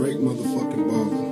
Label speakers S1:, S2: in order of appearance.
S1: Drake motherfucking bottle.